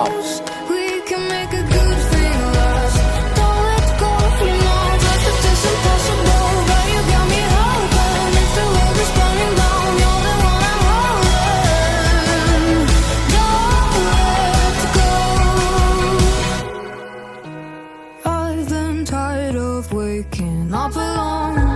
lost. We can make a good thing last. Don't let go, you know that it is impossible. But you got me hoping if the world is burning down, you're the one I'm holding. Don't let go. I've been tired of waking up alone.